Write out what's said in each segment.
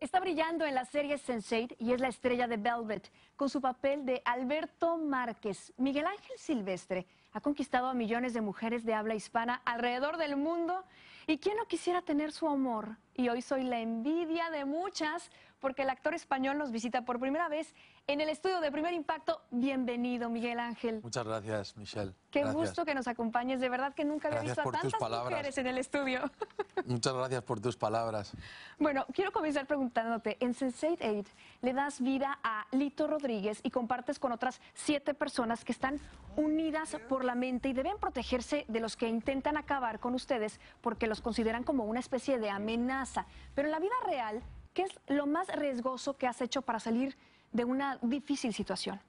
Está brillando en la serie Sense8 y es la estrella de Velvet. Con su papel de Alberto Márquez, Miguel Ángel Silvestre ha conquistado a millones de mujeres de habla hispana alrededor del mundo. ¿Y quién no quisiera tener su amor? Y hoy soy la envidia de muchas porque el actor español nos visita por primera vez en el estudio de Primer Impacto. Bienvenido, Miguel Ángel. Muchas gracias, Michelle. Qué gusto que nos acompañes. De verdad que nunca había visto a tantas mujeres en el estudio. Muchas gracias por tus palabras. Bueno, quiero comenzar preguntándote. En Sense8 le das vida a Lito Rodríguez y compartes con otras siete personas que están unidas por la mente y deben protegerse de los que intentan acabar con ustedes porque los consideran como una especie de amenaza. Pero en la vida real ¿Qué es lo más riesgoso que has hecho para salir de una difícil situación?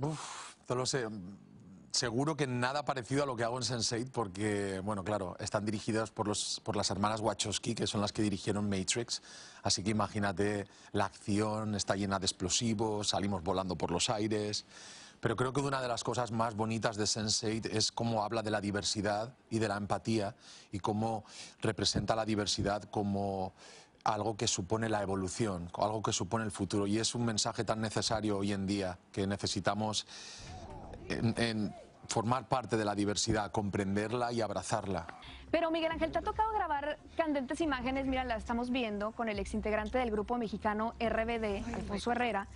Uf, no lo sé. Seguro que nada parecido a lo que hago en Sense8 porque, bueno, claro, están dirigidas por, los, por las hermanas Wachowski, que son las que dirigieron Matrix. Así que imagínate, la acción está llena de explosivos, salimos volando por los aires. Pero creo que una de las cosas más bonitas de Sense8 es cómo habla de la diversidad y de la empatía y cómo representa la diversidad como algo que supone la evolución, algo que supone el futuro. Y es un mensaje tan necesario hoy en día que necesitamos en, formar parte de la diversidad, comprenderla y abrazarla. Pero Miguel Ángel, te ha tocado grabar candentes imágenes, mira, las estamos viendo con el exintegrante del grupo mexicano RBD, Alfonso Herrera,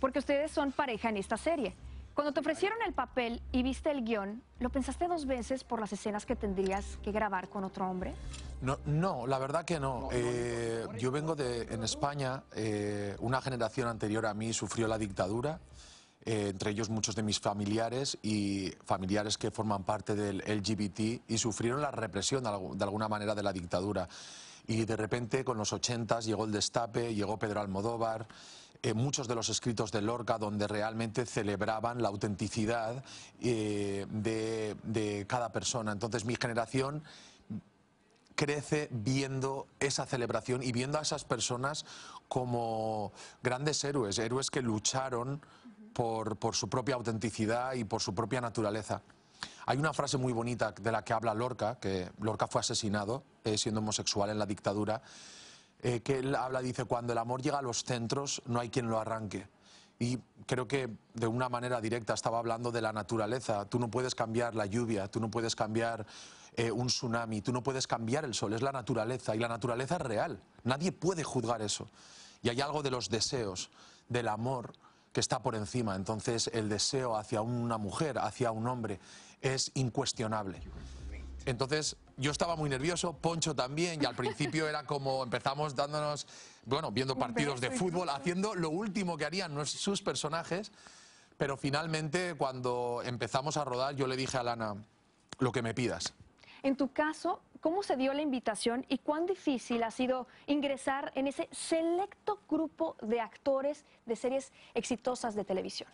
porque ustedes son pareja en esta serie. Cuando te ofrecieron el papel y viste el guion, ¿lo pensaste dos veces por las escenas que tendrías que grabar con otro hombre? No, no la verdad que no. Eh, yo vengo de, en España, eh, una generación anterior a mí sufrió la dictadura, eh, entre ellos muchos de mis familiares y familiares que forman parte del LGBT y sufrieron la represión de alguna manera de la dictadura. Y de repente con los ochentas llegó el destape, llegó Pedro Almodóvar, muchos de los escritos de Lorca donde realmente celebraban la autenticidad eh, de, cada persona. Entonces mi generación crece viendo esa celebración y viendo a esas personas como grandes héroes, héroes que lucharon por, su propia autenticidad y por su propia naturaleza. Hay una frase muy bonita de la que habla Lorca, que Lorca fue asesinado eh, siendo homosexual en la dictadura, eh, que él habla, dice, cuando el amor llega a los centros no hay quien lo arranque. Y creo que de una manera directa estaba hablando de la naturaleza. Tú no puedes cambiar la lluvia, tú no puedes cambiar eh, un tsunami, tú no puedes cambiar el sol, es la naturaleza y la naturaleza es real. Nadie puede juzgar eso. Y hay algo de los deseos, del amor que está por encima. Entonces el deseo hacia una mujer, hacia un hombre, es incuestionable. Entonces yo estaba muy nervioso, Poncho también, y al principio era como empezamos dándonos, bueno, viendo partidos de fútbol, haciendo lo último que harían sus personajes, pero finalmente cuando empezamos a rodar yo le dije a Lana, lo que me pidas. En tu caso, ¿cómo se dio la invitación y cuán difícil ha sido ingresar en ese selecto grupo de actores de series exitosas de televisión?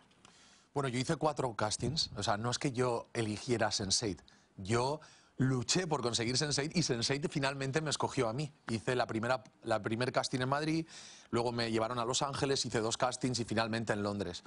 Bueno, yo hice cuatro castings, o sea, no es que yo eligiera Sense8, yo luché por conseguir Sense8 y Sense8 finalmente me escogió a mí. Hice la primera la primer casting en Madrid, luego me llevaron a Los Ángeles, hice dos castings y finalmente en Londres.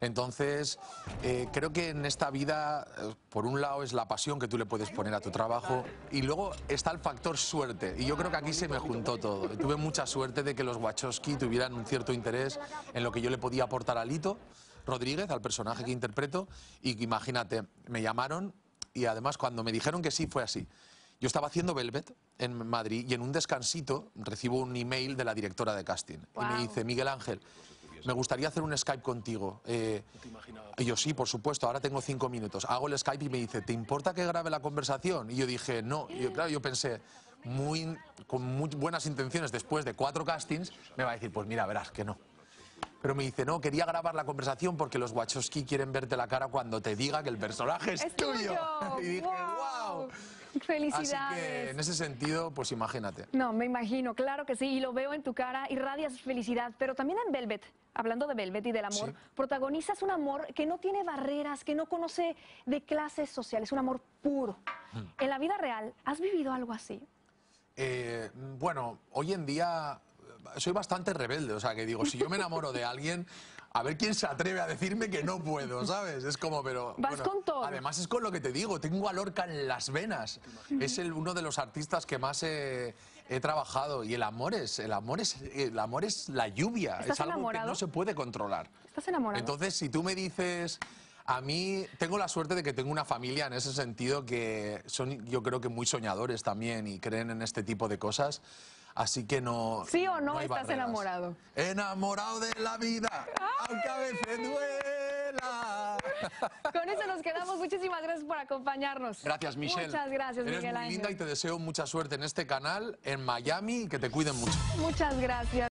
Entonces, eh, creo que en esta vida, eh, por un lado es la pasión que tú le puedes poner a tu trabajo y luego está el factor suerte. Y yo creo que aquí se me juntó todo. Tuve mucha suerte de que los Wachowski tuvieran un cierto interés en lo que yo le podía aportar a Lito Rodríguez, al personaje que interpreto, y imagínate, me llamaron y además cuando me dijeron que sí fue así. Yo estaba haciendo Velvet en Madrid y en un descansito recibo un email de la directora de casting y me dice, Miguel Ángel, me gustaría hacer un Skype contigo. Eh, y yo sí, por supuesto, ahora tengo cinco minutos. Hago el Skype y me dice, ¿te importa que grabe la conversación? Y yo dije, no. Y yo, claro, yo pensé, muy, con muy buenas intenciones, después de cuatro castings, me va a decir, pues mira, verás que no. Pero me dice, no, quería grabar la conversación porque los Wachowski quieren verte la cara cuando te diga que el personaje es, tuyo. Y dije, wow. Felicidades. Así que en ese sentido, pues imagínate. No, me imagino, claro que sí, y lo veo en tu cara, irradias felicidad, pero también en Velvet, hablando de Velvet y del amor, protagonizas un amor que no tiene barreras, que no conoce de clases sociales, un amor puro. Mm. En la vida real, ¿has vivido algo así? Eh, bueno, hoy en día soy bastante rebelde, o sea, que digo, si yo me enamoro de alguien, a ver quién se atreve a decirme que no puedo, ¿sabes? Es como, pero... Vas con todo. Además es con lo que te digo, tengo a Lorca en las venas. Es el, uno de los artistas que más he, he trabajado y el amor es, el amor es, el amor es la lluvia, ¿Estás es algo enamorado? que no se puede controlar. ¿Estás enamorado? Entonces, si tú me dices, a mí tengo la suerte de que tengo una familia en ese sentido que son, yo creo que muy soñadores también y creen en este tipo de cosas. Así que no. ¿Sí o no estás barreras. enamorado? Enamorado de la vida, aunque a veces duela. Con eso nos quedamos. Muchísimas gracias por acompañarnos. Gracias, Michelle. Muchas gracias, Eres Miguel muy Ángel. linda y te deseo mucha suerte en este canal, en Miami, y que te cuiden mucho. Muchas gracias.